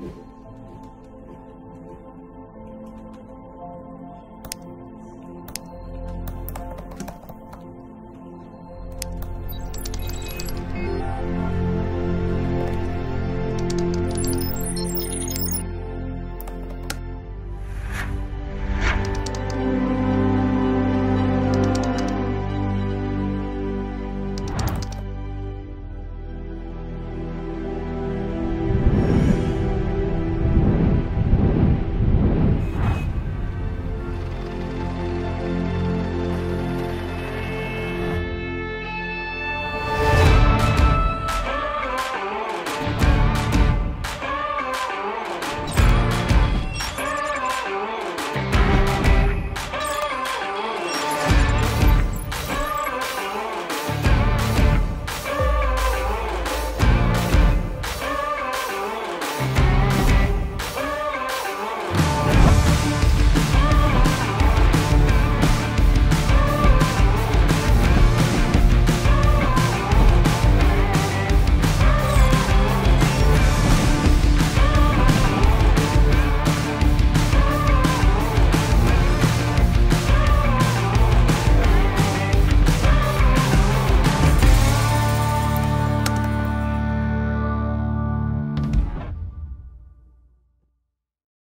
people.